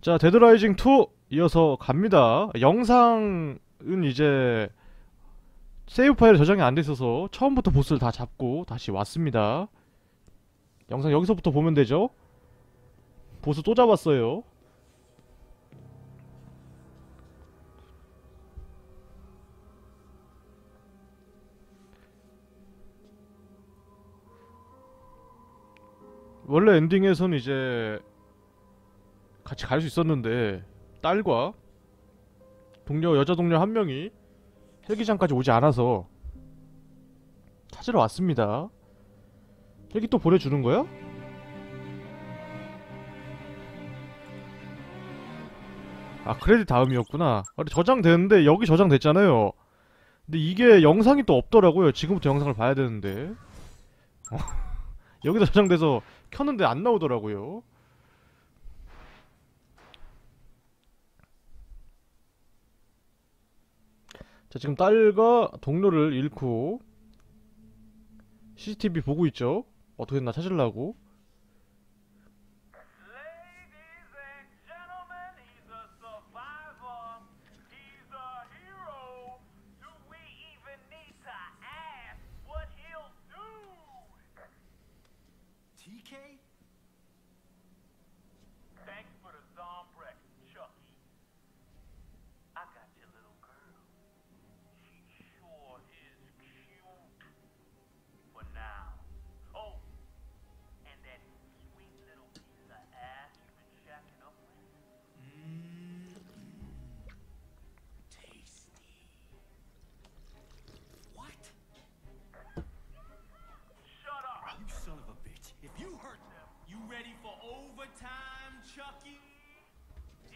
자, 데드라이징 2 이어서 갑니다. 영상은 이제 세이브 파일에 저장이 안 돼 있어서 처음부터 보스를 다 잡고 다시 왔습니다. 영상 여기서부터 보면 되죠? 보스 또 잡았어요. 원래 엔딩에서는 이제 같이 갈 수 있었는데 딸과 동료 여자 동료 한 명이 헬기장까지 오지 않아서 찾으러 왔습니다. 헬기 또 보내주는 거야? 아 크레딧 다음이었구나. 아, 근데 저장되는데 여기 저장됐잖아요. 근데 이게 영상이 또 없더라고요. 지금부터 영상을 봐야 되는데 어, 여기다 저장돼서 켰는데 안 나오더라고요. 자, 지금 딸과 동료를 잃고 CCTV 보고 있죠? 어떻게 나 찾으려고?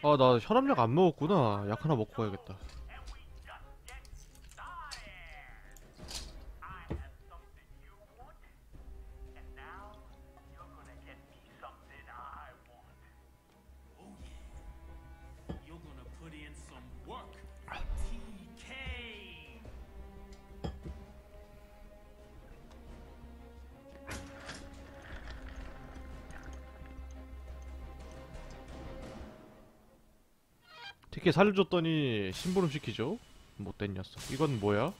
아, 나 혈압약 안 먹었구나. 약 하나 먹고 가야겠다. 티켓 살려줬더니 심부름 시키죠? 못된 녀석. 이건 뭐야?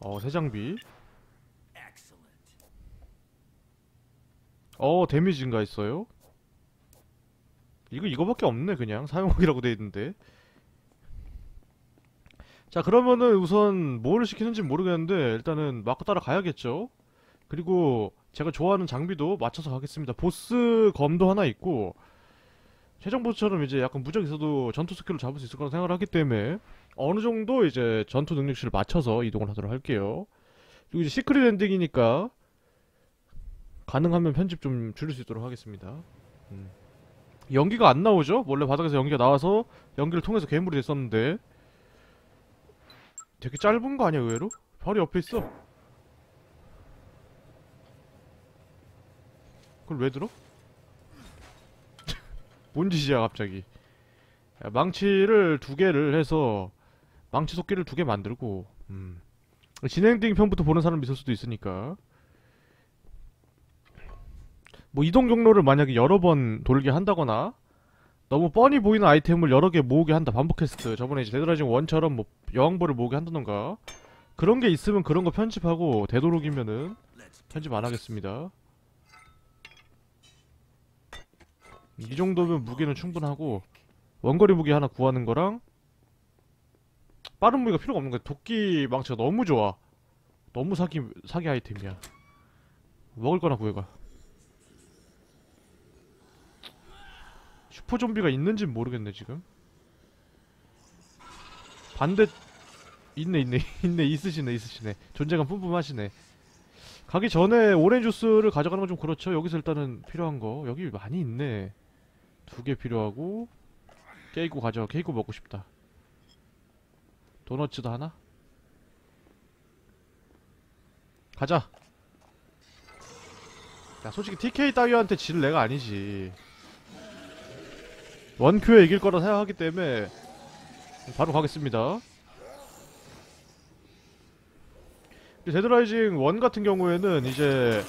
어, 새 장비. 어, 데미지 증가 있어요? 이거 이거밖에 없네 그냥 사용하기라고 돼 있는데 자 그러면은 우선 뭘 시키는지 모르겠는데 일단은 맞고 따라가야겠죠 그리고 제가 좋아하는 장비도 맞춰서 가겠습니다 보스 검도 하나 있고 최종 보스처럼 이제 약간 무적 있어도 전투 스킬로 잡을 수 있을 거라 생각을 하기 때문에 어느 정도 이제 전투 능력치를 맞춰서 이동을 하도록 할게요 그리고 이제 secret ending이니까 가능하면 편집 좀 줄일 수 있도록 하겠습니다. 음. 연기가 안 나오죠? 원래 바닥에서 연기가 나와서 연기를 통해서 괴물이 됐었는데 되게 짧은 거 아니야 의외로? 바로 옆에 있어. 그걸 왜 들어? 뭔 짓이야 갑자기? 야, 망치를 두 개를 해서 망치 속기를 두 개 만들고 음. 진행된 편부터 보는 사람 있을 수도 있으니까. 뭐 이동 경로를 만약에 여러 번 돌게 한다거나 너무 뻔히 보이는 아이템을 여러 개 모으게 한다. 반복 퀘스트. 저번에 이제 데드라이징 1처럼 뭐 여왕벌을 모으게 한다던가. 그런 게 있으면 그런 거 편집하고 되도록이면은 편집 안 하겠습니다 이 정도면 무기는 충분하고 원거리 무기 하나 구하는 거랑 빠른 무기가 필요가 없는 거야. 도끼 망치가 너무 좋아. 너무 사기 사기 아이템이야. 먹을 거나 구해가. 슈퍼 좀비가 있는진 모르겠네 지금. 반대 있네 있네 있네 있으시네 있으시네. 존재감 뿜뿜하시네. 가기 전에 오렌지 주스를 가져가는 건 좀 그렇죠. 여기서 일단은 필요한 거. 여기 많이 있네 두 개 필요하고 케이크 가져. 케이크 먹고 싶다. 도너츠도 하나? 가자. 야 솔직히 TK 따위한테 질 내가 아니지. 원큐에 이길 거라 생각하기 때문에 바로 가겠습니다. 데드라이징 1 같은 경우에는 이제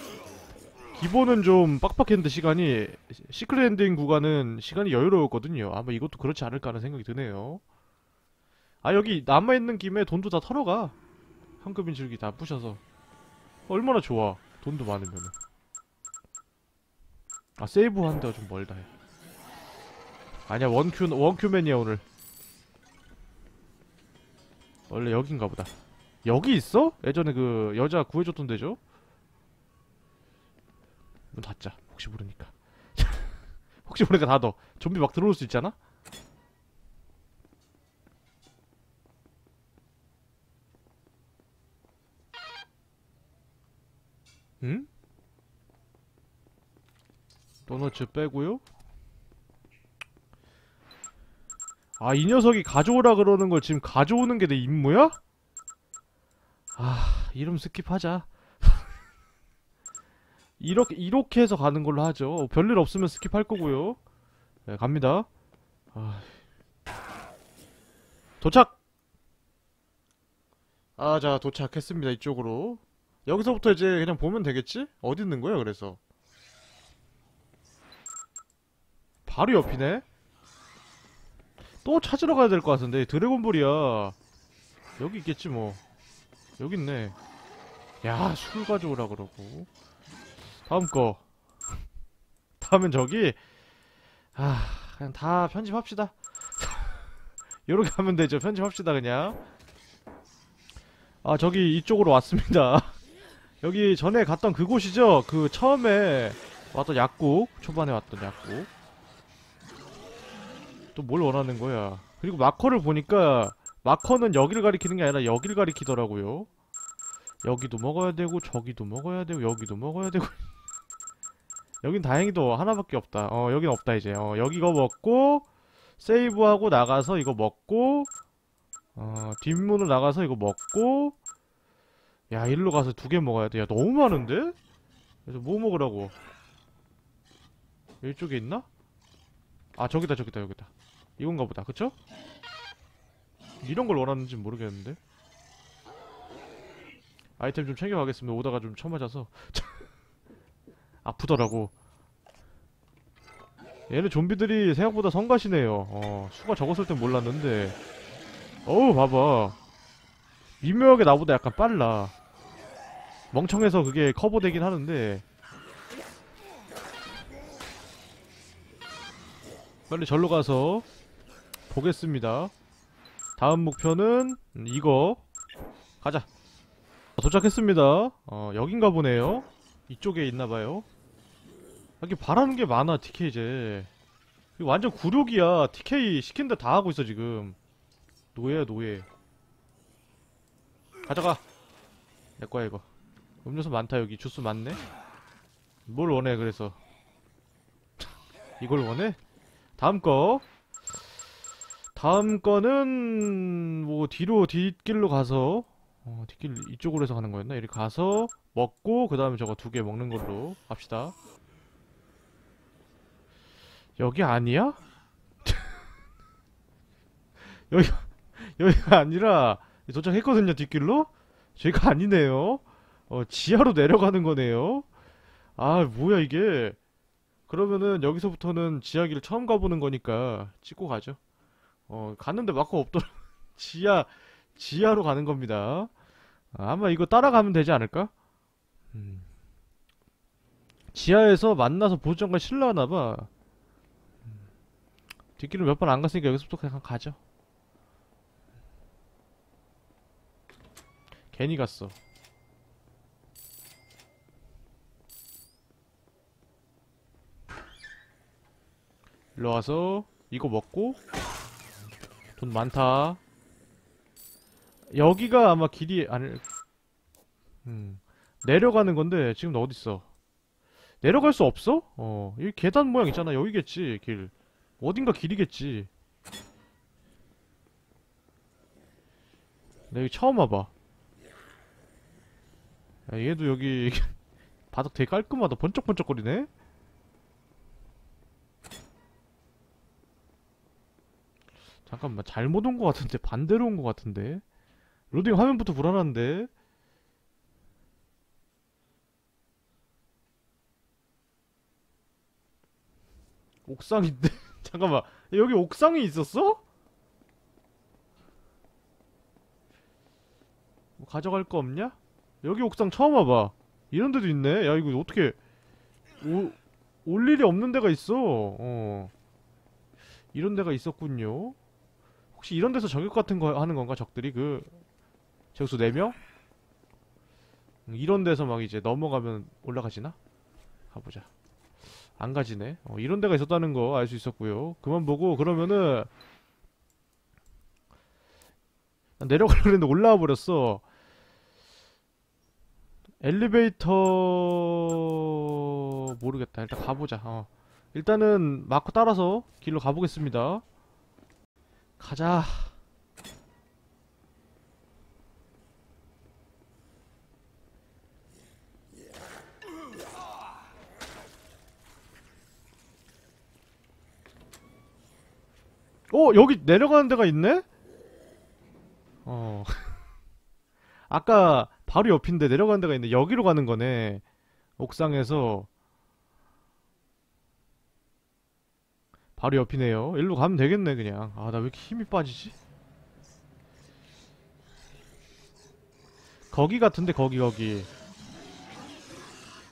기본은 좀 빡빡했는데 시간이 시- secret ending 구간은 시간이 여유로웠거든요. 아마 이것도 그렇지 않을까 하는 생각이 드네요. 아 여기 남아있는 김에 돈도 다 털어가. 현금인출기 다 부셔서. 얼마나 좋아. 돈도 많으면은. 아 세이브 한 데가 좀 멀다 해. 아니야 원큐 원큐맨이야 오늘. 원래 여긴가 보다. 여기 있어? 예전에 그 여자 구해줬던 데죠? 문 닫자. 혹시 모르니까. 혹시 모르니까 닫어. 좀비 막 들어올 수 있잖아? 응? 도너츠 빼고요. 아, 이 녀석이 가져오라 그러는 걸 지금 가져오는 게 내 임무야? 아, 이럼 skip하자. 이렇게 이렇게 해서 가는 걸로 하죠. 별일 없으면 skip할 거고요. 네, 갑니다. 아... 도착. 아, 자 도착했습니다. 이쪽으로. 여기서부터 이제 그냥 보면 되겠지? 어디 있는 거야? 그래서 바로 옆이네. 또 찾으러 가야 될 것 같은데 드래곤볼이야. 여기 있겠지 뭐. 여기 있네. 야, 술 가져오라 그러고. 다음 거. 다음은 저기. 아, 그냥 다 편집합시다. 요렇게 하면 되죠. 편집합시다, 그냥. 아, 저기 이쪽으로 왔습니다. 여기 전에 갔던 그곳이죠? 그 처음에 왔던 약국. 초반에 왔던 약국. 또 뭘 원하는 거야. 그리고 마커를 보니까 마커는 여기를 가리키는 게 아니라 여기를 가리키더라고요. 여기도 먹어야 되고 저기도 먹어야 되고 여기도 먹어야 되고 여긴 다행히도 하나밖에 없다. 어 여긴 없다 이제. 어 여기 이거 먹고 세이브하고 나가서 이거 먹고 어 뒷문으로 나가서 이거 먹고 야 일로 가서 두 개 먹어야 돼. 야 너무 많은데? 그래서 뭐 먹으라고? 이쪽에 있나? 아 저기다 저기다 여기다. 이건가 보다. 그쵸? 이런 걸 원하는지 모르겠는데. 아이템 좀 챙겨가겠습니다. 오다가 좀 쳐맞아서 아프더라고. 얘는 좀비들이 생각보다 성가시네요. 어, 수가 적었을 땐 몰랐는데. 어우, 봐봐. 미묘하게 나보다 약간 빨라. 멍청해서 그게 커버되긴 하는데. 빨리 절로 가서 보겠습니다. 다음 목표는 음, 이거. 가자. 도착했습니다. 어, 여긴가 보네요. 이쪽에 있나봐요. 여기 바라는 게 많아, TK 이제. 완전 굴욕이야. TK 시킨 데 다 하고 있어, 지금. 노예야, 노예. 가져가. 내 거야, 이거. 음료수 많다, 여기. 주스 많네. 뭘 원해, 그래서. 이걸 원해? 다음 거. 다음 거는, 뭐, 뒤로, 뒷길로 가서, 어, 뒷길 이쪽으로 해서 가는 거였나? 이렇게 가서 먹고 그 다음에 저거 두 개 먹는 걸로 합시다. 여기 아니야? 여기가 여기가 아니라 도착했거든요 뒷길로? 저기가 아니네요. 어 지하로 내려가는 거네요. 아 뭐야 이게? 그러면은 여기서부터는 지하길 처음 가보는 거니까 찍고 가죠. 어 갔는데 마커 없더라. 지하 지하로 가는 겁니다. 아, 아마 이거 따라가면 되지 않을까? 음. 지하에서 만나서 보정과 실려하나봐. 음. 뒷길을 몇 번 안 갔으니까 여기서부터 그냥 가죠. 괜히 갔어. 일로 와서 이거 먹고 돈 많다. 여기가 아마 길이 아닐 음 내려가는 건데 지금 너 어딨어 내려갈 수 없어? 어 여기 계단 모양 있잖아 여기겠지 길 어딘가 길이겠지. 나 여기 처음 와봐. 야 얘도 여기 바닥 되게 깔끔하다. 번쩍번쩍거리네? 잠깐만 잘못 온거 같은데? 반대로 온거 같은데? 로딩 화면부터 불안한데? 옥상인데? 잠깐만. 여기 옥상이 있었어? 뭐 가져갈 거 없냐? 여기 옥상 처음 와봐. 이런 데도 있네? 야, 이거 어떻게, 오, 올 일이 없는 데가 있어. 어. 이런 데가 있었군요. 혹시 이런 데서 저격 같은 거 하는 건가, 적들이? 그, 적수 4명? 음, 이런 데서 막 이제 넘어가면 올라가지나? 가보자. 안 가지네. 어, 이런 데가 있었다는 거 알 수 있었고요. 그만 보고 그러면은 난 내려가려고 했는데 올라와 버렸어. 엘리베이터 모르겠다. 일단 가보자. 어. 일단은 마크 따라서 길로 가보겠습니다. 가자. 어, 여기 내려가는 데가 있네? 어. 아까 바로 옆인데 내려가는 데가 있네. 여기로 가는 거네. 옥상에서. 바로 옆이네요. 일로 가면 되겠네, 그냥. 아, 나 왜 이렇게 힘이 빠지지? 거기 같은데, 거기, 거기.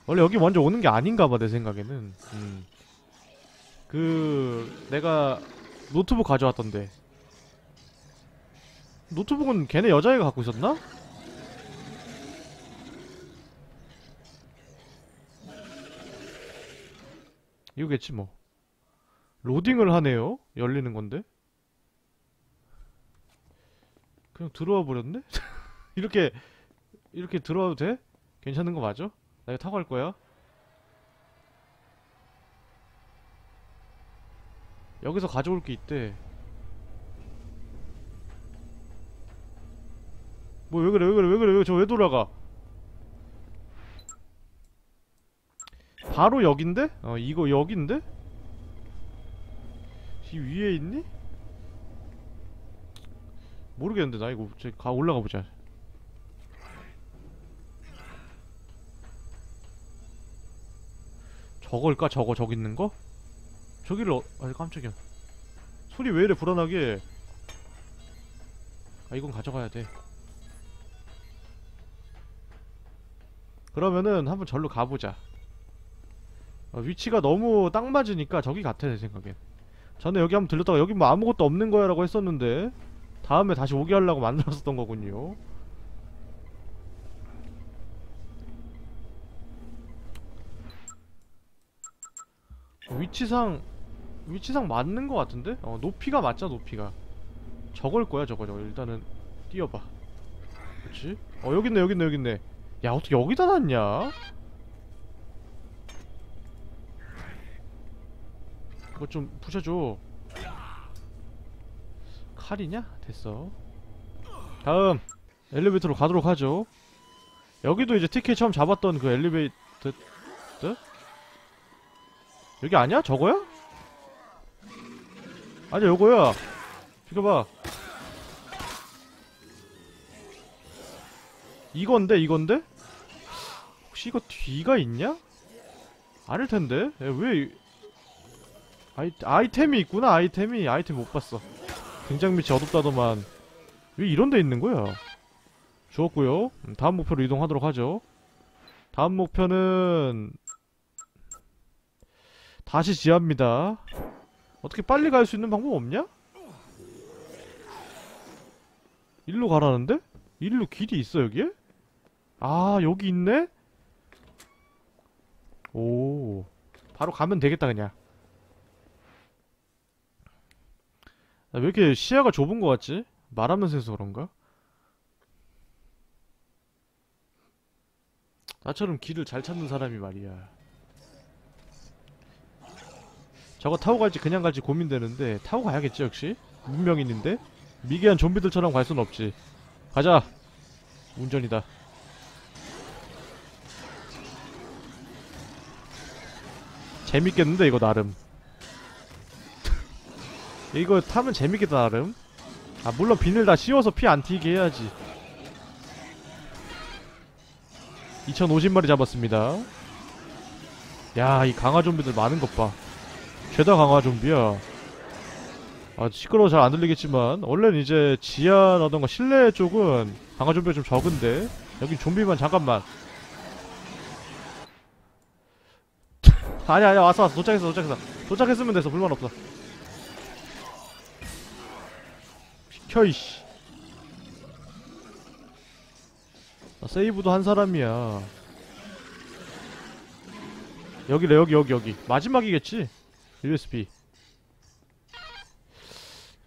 원래 여기 먼저 오는 게 아닌가 봐, 내 생각에는. 음. 그, 내가 노트북 가져왔던데. 노트북은 걔네 여자애가 갖고 있었나? 이거겠지 뭐. 로딩을 하네요. 열리는 건데. 그냥 들어와 버렸네? 이렇게 이렇게 들어와도 돼? 괜찮은 거 맞아? 나 이거 타고 갈 거야. 여기서 가져올 게 있대. 뭐 왜 그래 왜 그래 왜 그래 왜저왜 돌아가? 바로 여긴데? 어 이거 여긴데? 이 위에 있니? 모르겠는데 나 이거 가 올라가 보자. 저걸까 저거 저기 있는 거? 저기를 어... 아 깜짝이야. 소리 왜 이래 불안하게? 아 이건 가져가야 돼. 그러면은 한번 절로 가보자. 어, 위치가 너무 딱 맞으니까 저기 같아 내 생각엔. 전에 여기 한번 들렸다가 여기 뭐 아무것도 없는 거야 라고 했었는데 다음에 다시 오게 하려고 만들었었던 거군요. 어, 위치상 위치상 맞는 거 같은데? 어 높이가 맞자 높이가 저걸 거야 저거 저거 일단은 띄워봐 그렇지? 어 있네 여기 있네 야 어떻게 여기다 놨냐? 뭐좀 부셔줘 칼이냐? 됐어 다음 엘리베이터로 가도록 하죠 여기도 이제 티켓 처음 잡았던 그 엘리베이터 트? 여기 아니야? 저거야? 아니야 요거야 비켜봐. 이건데 이건데? 혹시 이거 뒤가 있냐? 아닐 텐데. 야, 왜 이- 아이, 아이템이 있구나 아이템이. 아이템 못 봤어. 굉장히 밑이 어둡다더만. 왜 이런 데 있는 거야? 좋았고요. 음, 다음 목표로 이동하도록 하죠. 다음 목표는 다시 지하입니다 어떻게 빨리 갈 수 있는 방법 없냐? 일로 가라는데? 일로 길이 있어 여기에? 아 여기 있네? 오 바로 가면 되겠다 그냥 아, 왜 이렇게 시야가 좁은 것 같지? 말하면서 해서 그런가? 나처럼 길을 잘 찾는 사람이 말이야 저거 타고 갈지 그냥 갈지 고민되는데 타고 가야겠지 역시? 문명인인데? 미개한 좀비들처럼 갈 순 없지. 가자. 운전이다. 재밌겠는데 이거 나름. 이거 타면 재밌겠다 나름. 아 물론 비늘 다 씌워서 피 안 튀게 해야지. 2050마리 잡았습니다. 야 이 강화 좀비들 많은 것봐 죄다 강화 좀비야. 아, 시끄러워 잘 안 들리겠지만, 원래는 이제 지하라던가 실내 쪽은 강화 좀비가 좀 적은데, 여긴 좀비만 잠깐만. 아니야, 아니야, 왔어, 왔어. 도착했어, 도착했어. 도착했으면 됐어. 불만 없어. 비켜, 이씨. 나 세이브도 한 사람이야. 여기래, 여기, 여기, 여기. 마지막이겠지? USB.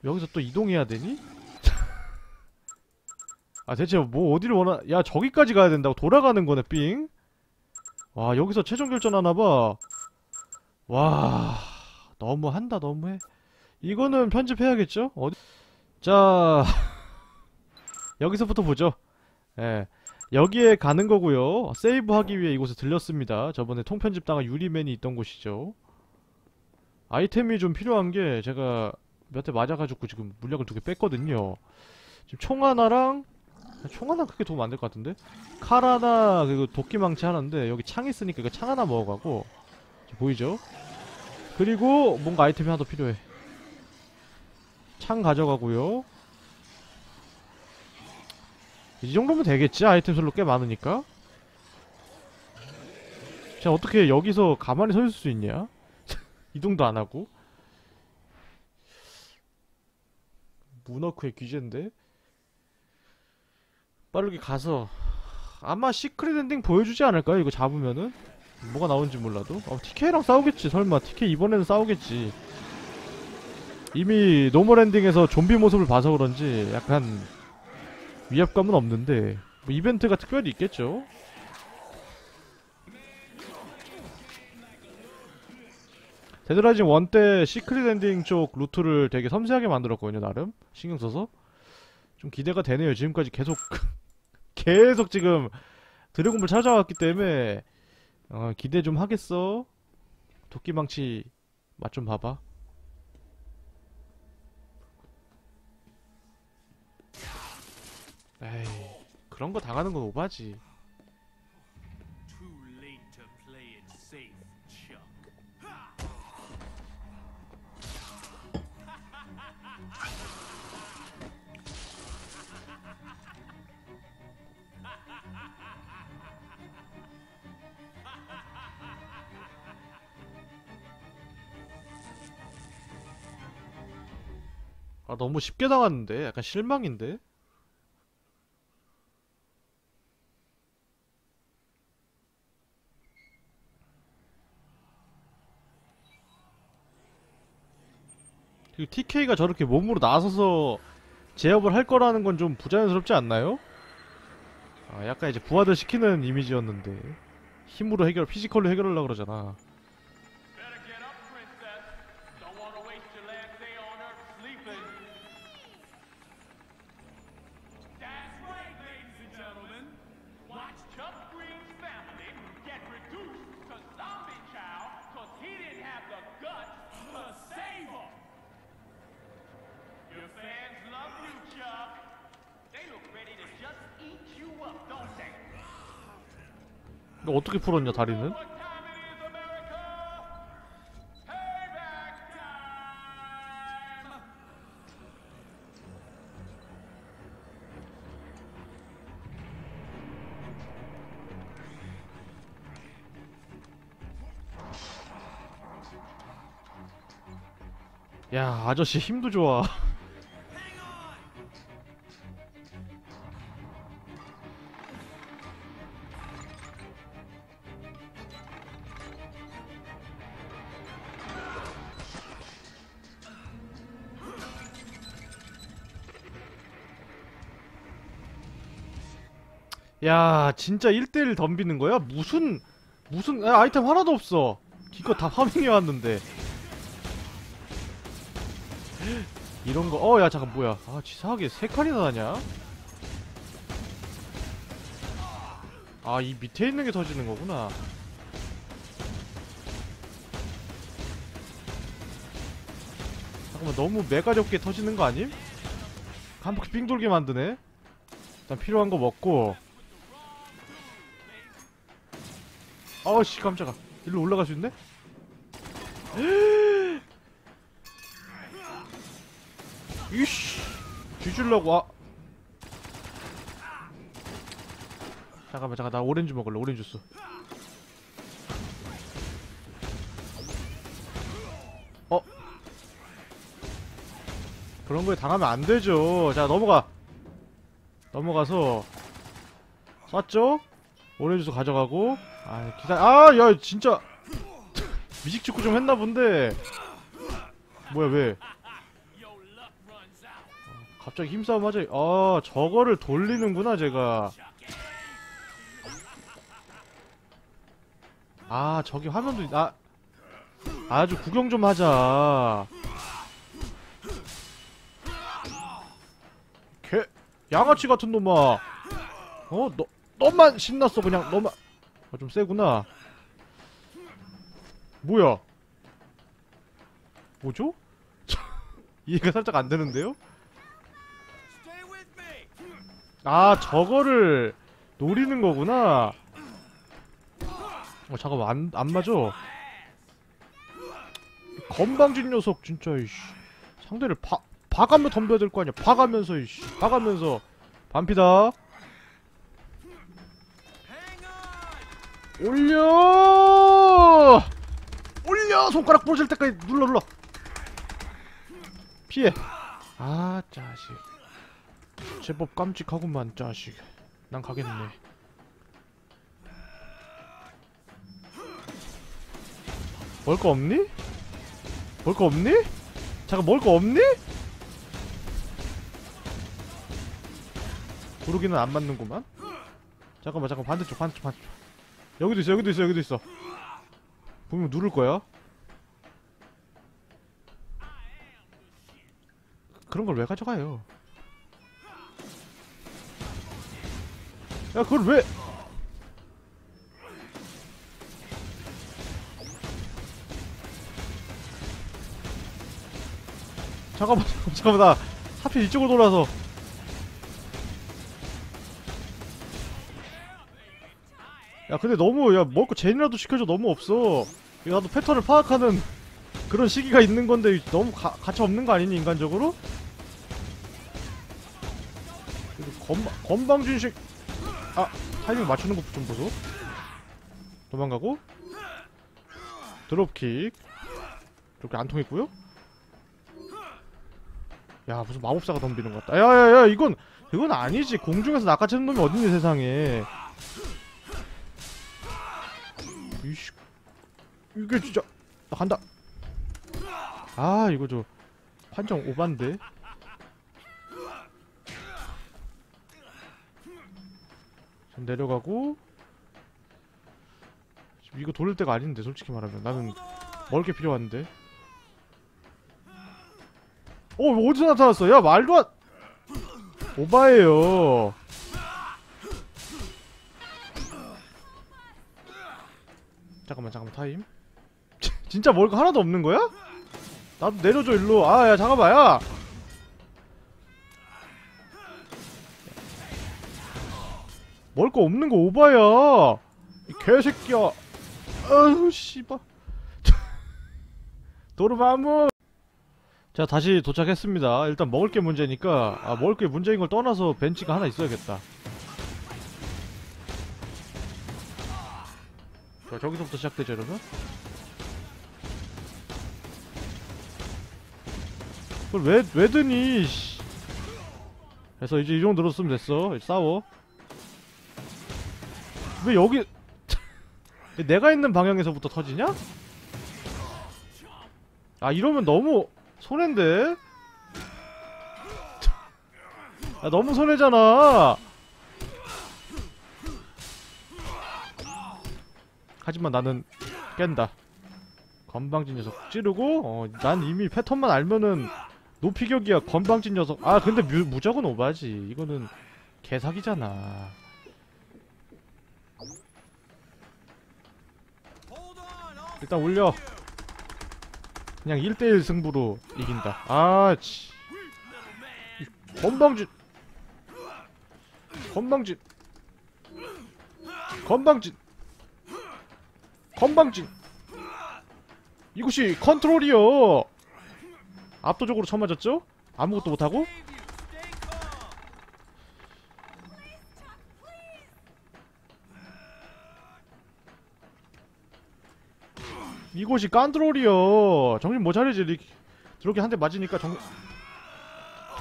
여기서 또 이동해야 되니? 아, 대체 뭐 어디를 원하, 야, 저기까지 가야 된다고 돌아가는 거네, 삥. 와, 여기서 최종 결전 하나봐. 와, 너무한다, 너무해. 이거는 편집해야겠죠? 어디, 자, 여기서부터 보죠. 예. 여기에 가는 거고요. 세이브 하기 위해 이곳에 들렸습니다. 저번에 통편집 당한 유리맨이 있던 곳이죠. 아이템이 좀 필요한 게 제가 몇 대 맞아가지고 지금 물약을 두 개 뺐거든요. 지금 총 하나랑 총 하나 크게 도움 안 될 것 같은데? 칼 하나 그리고 도끼망치 하나인데 여기 창 있으니까 이거 창 하나 먹어가고 보이죠? 그리고 뭔가 아이템이 하나 더 필요해. 창 가져가고요. 이 정도면 되겠지? 아이템 솔로 꽤 많으니까. 자, 어떻게 여기서 가만히 서 있을 수 있냐? 이동도 안 하고. moonwalk의 귀재인데? 빠르게 가서 아마 secret ending 보여주지 않을까요? 이거 잡으면은? 뭐가 나오는지 몰라도 어, TK랑 싸우겠지 설마 TK 이번에는 싸우겠지 이미 normal ending에서 좀비 모습을 봐서 그런지 약간 위압감은 없는데 뭐 이벤트가 특별히 있겠죠? 데드라이징 1 때 secret 엔딩 쪽 루트를 되게 섬세하게 만들었거든요 나름. 신경 써서. 좀 기대가 되네요 지금까지 계속. 계속 지금 드래곤볼 찾아왔기 때문에 어, 기대 좀 하겠어. 도끼망치 맛 좀 봐봐. 에이 그런 거 당하는 건 오바지 아 너무 쉽게 당했는데? 약간 실망인데? 그리고 TK가 저렇게 몸으로 나서서 제압을 할 거라는 건 좀 부자연스럽지 않나요? 아 약간 이제 부하들 시키는 이미지였는데. 힘으로 해결 피지컬로 해결하려고 그러잖아 어떻게 풀었냐 다리는? 야 아저씨 힘도 좋아 야 진짜 1대1 덤비는 거야? 무슨 무슨 아, 아이템 하나도 없어 기껏 다 파밍해 왔는데 이런 거, 어, 야, 잠깐, 뭐야. 아, 치사하게 세 칸이나 나냐? 아, 이 밑에 있는 게 터지는 거구나. 잠깐만, 너무 메가렵게 터지는 거 아님? 한 바퀴 빙 돌게 만드네? 일단 필요한 거 먹고. 아씨 깜짝아. 일로 올라갈 수 있네? 이씨 뒤질라고 아. 잠깐만 잠깐 나 오렌지 먹을래 오렌지 주스. 어? 그런 거에 당하면 안 되죠. 자 넘어가. 넘어가서. 쐈죠? 주스 가져가고 아 기다 아야 진짜 미식축구 좀 했나 본데 뭐야 왜. 갑자기 힘싸움 하자. 아, 저거를 돌리는구나, 제가. 아, 저기 화면도, 있- 아, 아주 구경 좀 하자. 개, 양아치 같은 놈아. 어, 너, 너만 신났어, 그냥, 너만. 아, 좀 세구나. 뭐야? 뭐죠? 이해가 살짝 안 되는데요? 아 저거를 노리는 거구나 어 잠깐만 안, 안 맞아 건방진 녀석 진짜 이씨 상대를 봐 봐가며 덤벼야 될 거 아니야 봐가면서 이씨 봐가면서 반피다 올려! 올려! 손가락 부러질 때까지 눌러 눌러. 피해. 아 짜식. 제법 깜찍하구만 짜식. 난 가겠네. 먹을 거 없니? 먹을 거 없니? 잠깐 먹을 거 없니? 구르기는 안 맞는구만. 잠깐만 잠깐 반대쪽 반대쪽 반대쪽 여기도 있어 여기도 있어 여기도 있어. 분명 누를 거야? 그런 걸 왜 가져가요? 야 그걸 왜? 잠깐만 잠깐만 나 하필 이쪽으로 돌아서 야 근데 너무 야거 젠이라도 시켜줘. 너무 없어. 나도 패턴을 파악하는 그런 시기가 있는 건데 너무 가, 가치 없는 거 아니니 인간적으로? 건방, 건방진식 아 타이밍 맞추는 것 좀 보소. 도망가고. 드롭킥. 이렇게 안 통했고요. 야 무슨 마법사가 덤비는 것 같다. 야야야 이건 이건 아니지. 공중에서 낚아채는 놈이 어딨니 세상에 이씨. 이게 진짜. 나 간다. 아 이거 저 판정 오반데? 좀 내려가고. 지금 이거 돌릴 때가 아닌데 솔직히 말하면. 나는 먹을 게 필요한데. 어 어디서 나타났어? 야 말도 안 오바예요 잠깐만 잠깐만 타임. 진짜 먹을 거 하나도 없는 거야? 나도 내려줘 일로. 아 야 잠깐만 야. 먹을 거 없는 거 오바야. 이 개새끼야. 아유 씨발. 도르마무. 자 다시 도착했습니다. 일단 먹을 게 문제니까 아 먹을 게 문제인 걸 떠나서 벤치가 하나 있어야겠다 자 저기서부터 시작되죠 여러분 그걸 왜, 왜 드니, 씨. 그래서 이제 이 정도로 쓰면 됐어. 싸워. 왜 여기, 왜 내가 있는 방향에서부터 터지냐? 아, 이러면 너무 손해인데? 아, 너무 손해잖아. 하지만 나는 깬다. 건방진 녀석 찌르고, 어, 난 이미 패턴만 알면은 노피격이야 건방진 녀석. 아 근데 무, 무적은 오바지. 이거는 개사기잖아. 일단 올려. 그냥 1대1 승부로 이긴다. 아치. 건방진. 건방진. 건방진 건방진. 이것이 컨트롤이요. 압도적으로 쳐맞았죠? 아무것도 못하고? 이곳이 깐드롤이여 정신 못 차리지. 리... 저렇게 한 대 맞으니까 정...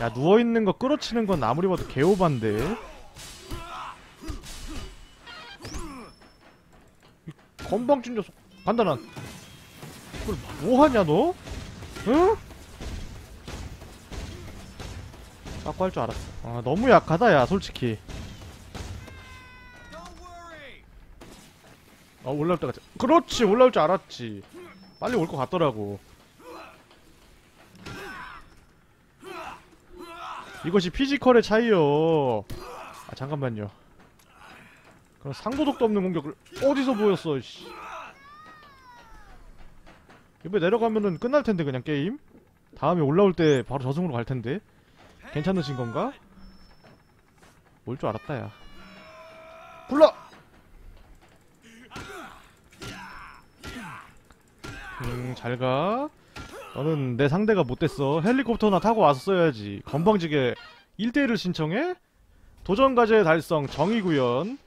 야 누워있는 거 끌어치는 건 아무리 봐도 개오반데 건방진 녀석. 간단한. 그걸 뭐하냐 너? 응? 깎고 할줄 알았어. 아 너무 약하다 야 솔직히. 어 올라올 때가 그렇지 올라올 줄 알았지. 빨리 올 것 같더라고. 이것이 physical의 차이요. 아 잠깐만요 그럼 상도덕도 없는 공격을 어디서 보였어 씨 이번에 내려가면은 끝날 텐데 그냥 게임 다음에 올라올 때 바로 저승으로 갈 텐데 괜찮으신 건가? 올 줄 알았다 야 굴러! 음, 잘 가. 너는 내 상대가 못됐어. 헬리콥터나 타고 왔어야지. 건방지게 1대1을 신청해? 도전 과제 달성 정의구현.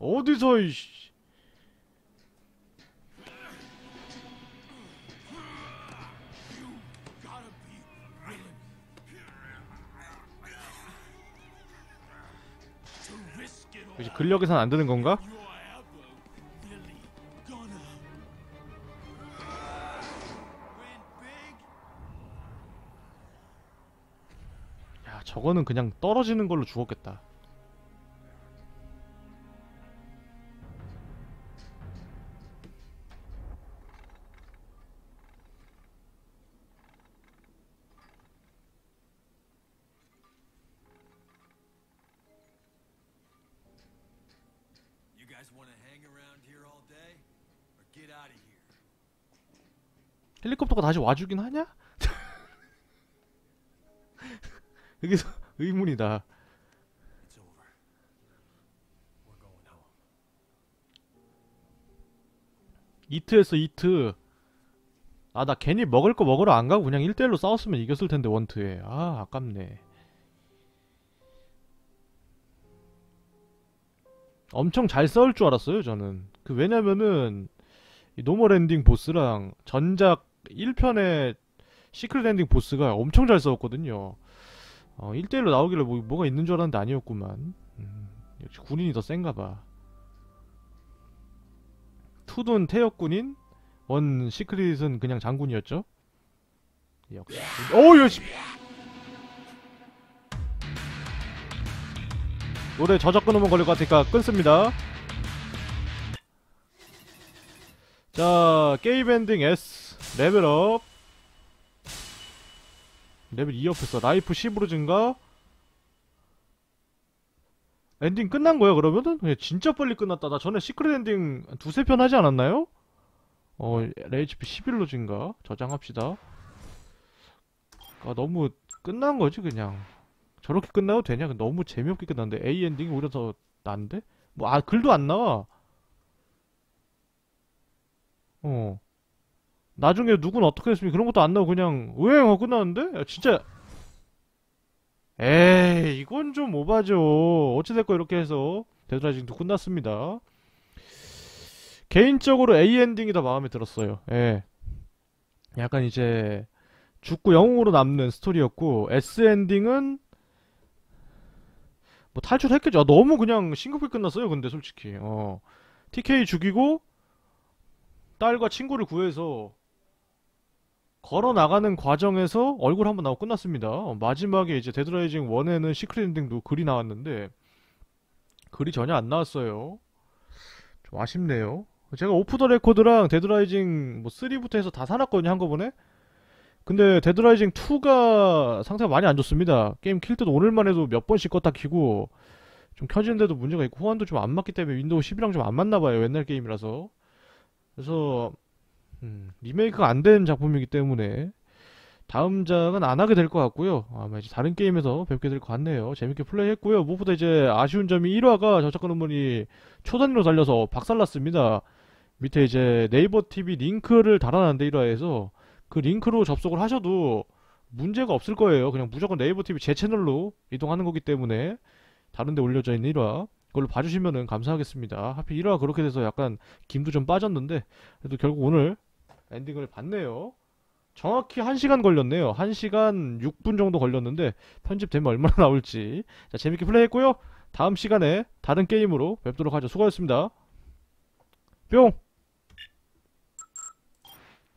어디서 이씨. 역시 근력에선 안 되는 건가? 야, 저거는 그냥 떨어지는 걸로 죽었겠다. 헬리콥터가 다시 와주긴 하냐? 여기서 의문이다. 이트했어, 이트. 아, 나 괜히 먹을 거 먹으러 안 가고 그냥 1대1로 싸웠으면 이겼을 텐데, 원트에. 아, 아깝네. 엄청 잘 싸울 줄 알았어요, 저는. 그, 왜냐면은, 이 normal 엔딩 보스랑 전작 1편의 secret 엔딩 보스가 엄청 잘 싸웠거든요. 어, 1대1로 나오길래 뭐, 뭐가 있는 줄 알았는데 아니었구만. 음, 역시 군인이 더 센가 봐. two는 퇴역군인, one secret은 그냥 장군이었죠. 역시. 어우, 씨. 노래 저작 끊으면 걸릴 것 같으니까 끊습니다. 자, 게임 엔딩 S 레벨업. 레벨 2업했어. life 10으로 증가. 엔딩 끝난 거야, 그러면은? 예, 진짜 빨리 끝났다. 나 전에 secret 엔딩 두세 편 하지 않았나요? 어, HP 11로 증가. 저장합시다. 아, 너무 끝난 거지, 그냥. 저렇게 끝나도 되냐? 너무 재미없게 끝났는데. A 엔딩이 오히려 더 난데? 뭐, 아, 글도 안 나와. 어. 나중에 누군 어떻게 했으면 그런 것도 안 나오고 그냥 으행 하고 끝나는데? 야, 진짜. 에이, 이건 좀 오바죠. 어찌됐건 이렇게 해서 데드라이징도 끝났습니다. 개인적으로 A 엔딩이 더 마음에 들었어요. 예. 약간 이제 죽고 영웅으로 남는 스토리였고 S 엔딩은 뭐 탈출했겠죠. 아, 너무 그냥 싱겁게 끝났어요. 근데 솔직히 어 TK 죽이고 딸과 친구를 구해서 걸어 나가는 과정에서 얼굴 한번 나오고 끝났습니다. 어, 마지막에 이제 데드라이징 1에는 secret 엔딩도 글이 나왔는데 글이 전혀 안 나왔어요. 좀 아쉽네요. 제가 오프 더 레코드랑 데드라이징 뭐 3부터 해서 다 사놨거든요 한꺼번에 근데 데드라이징 2가 상태가 많이 안 좋습니다 게임 킬 때도 오늘만 해도 몇 번씩 껐다 키고 좀 켜지는데도 문제가 있고 호환도 좀 안 맞기 때문에 윈도우 10이랑 좀 안 맞나 봐요 옛날 게임이라서 그래서 음, 리메이크가 안 된 작품이기 때문에 다음 작은 안 하게 될 것 같고요 아마 이제 다른 게임에서 뵙게 될 것 같네요 재밌게 플레이했고요 무엇보다 이제 아쉬운 점이 1화가 저작권 음원이 초단위로 달려서 박살났습니다 밑에 이제 네이버 TV 링크를 달아놨는데 1화에서 그 링크로 접속을 하셔도 문제가 없을 거예요. 그냥 무조건 네이버 TV 제 채널로 이동하는 거기 때문에 다른 데 올려져 있는 1화 그걸로 봐주시면은 감사하겠습니다. 하필 1화 그렇게 돼서 약간 김도 좀 빠졌는데 그래도 결국 오늘 엔딩을 봤네요. 정확히 1시간 걸렸네요. 1시간 6분 정도 걸렸는데 편집되면 얼마나 나올지 자 재밌게 플레이했고요. 다음 시간에 다른 게임으로 뵙도록 하죠. 수고하셨습니다. 뿅!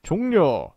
종료!